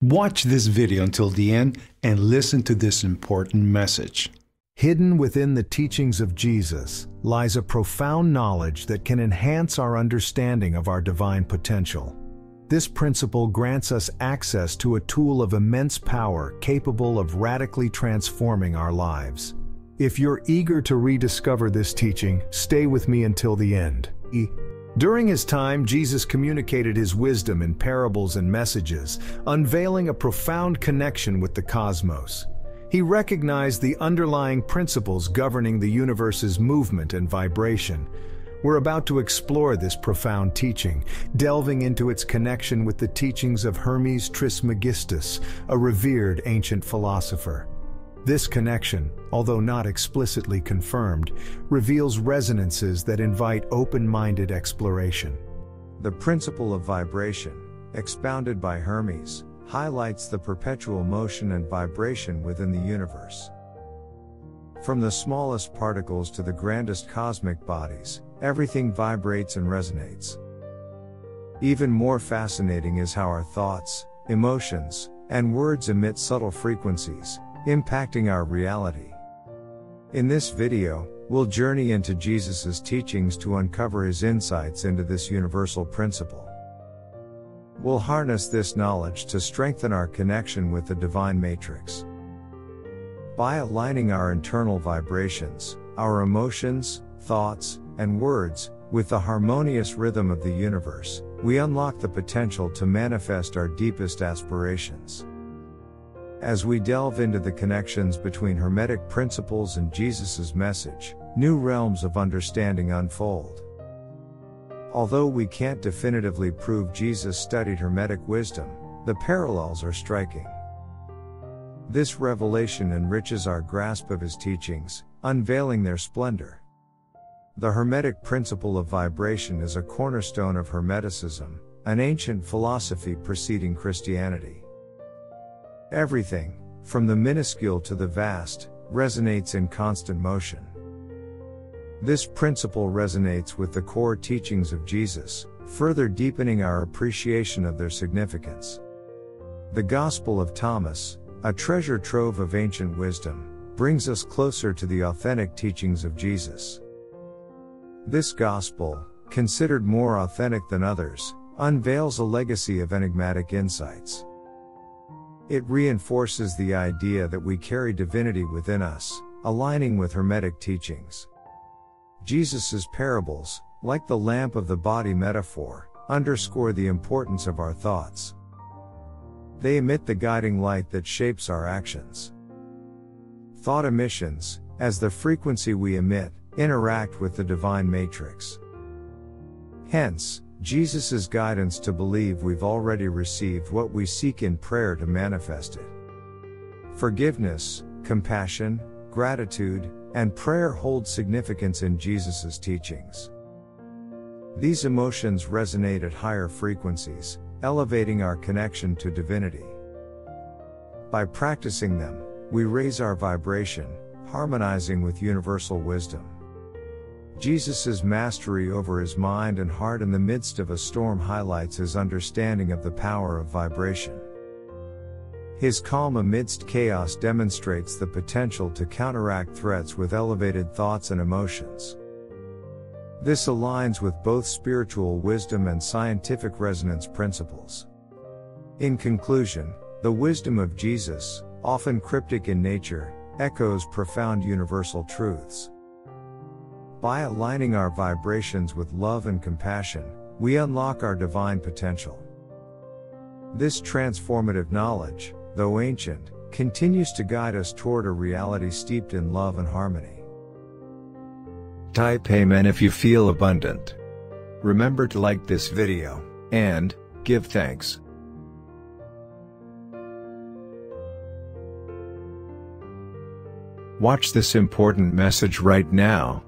Watch this video until the end and listen to this important message. Hidden within the teachings of Jesus lies a profound knowledge that can enhance our understanding of our divine potential. This principle grants us access to a tool of immense power capable of radically transforming our lives. If you're eager to rediscover this teaching, stay with me until the end. During his time, Jesus communicated his wisdom in parables and messages, unveiling a profound connection with the cosmos. He recognized the underlying principles governing the universe's movement and vibration, we're about to explore this profound teaching, delving into its connection with the teachings of Hermes Trismegistus, a revered ancient philosopher. This connection, although not explicitly confirmed, reveals resonances that invite open-minded exploration. The principle of vibration, expounded by Hermes, highlights the perpetual motion and vibration within the universe. From the smallest particles to the grandest cosmic bodies, everything vibrates and resonates. Even more fascinating is how our thoughts, emotions, and words emit subtle frequencies, impacting our reality. In this video, we'll journey into Jesus' teachings to uncover his insights into this universal principle. We'll harness this knowledge to strengthen our connection with the divine matrix. By aligning our internal vibrations, our emotions, thoughts, and words, with the harmonious rhythm of the universe, we unlock the potential to manifest our deepest aspirations. As we delve into the connections between Hermetic principles and Jesus' message, new realms of understanding unfold. Although we can't definitively prove Jesus studied Hermetic wisdom, the parallels are striking. This revelation enriches our grasp of his teachings, unveiling their splendor. The Hermetic principle of vibration is a cornerstone of Hermeticism, an ancient philosophy preceding Christianity. Everything, from the minuscule to the vast, resonates in constant motion. This principle resonates with the core teachings of Jesus, further deepening our appreciation of their significance. The Gospel of Thomas, a treasure trove of ancient wisdom, brings us closer to the authentic teachings of Jesus. This gospel, considered more authentic than others, unveils a legacy of enigmatic insights. It reinforces the idea that we carry divinity within us, aligning with Hermetic teachings. Jesus' parables, like the lamp of the body metaphor, underscore the importance of our thoughts. They emit the guiding light that shapes our actions. Thought emissions, as the frequency we emit, interact with the divine matrix. Hence, Jesus' guidance to believe we've already received what we seek in prayer to manifest it. Forgiveness, compassion, gratitude, and prayer hold significance in Jesus' teachings. These emotions resonate at higher frequencies, elevating our connection to divinity. By practicing them, we raise our vibration, harmonizing with universal wisdom. Jesus' mastery over his mind and heart in the midst of a storm highlights his understanding of the power of vibration. His calm amidst chaos demonstrates the potential to counteract threats with elevated thoughts and emotions. This aligns with both spiritual wisdom and scientific resonance principles. In conclusion, the wisdom of Jesus, often cryptic in nature, echoes profound universal truths. By aligning our vibrations with love and compassion, we unlock our divine potential. This transformative knowledge, though ancient, continues to guide us toward a reality steeped in love and harmony. Type Amen if you feel abundant. Remember to like this video, and, give thanks. Watch this important message right now.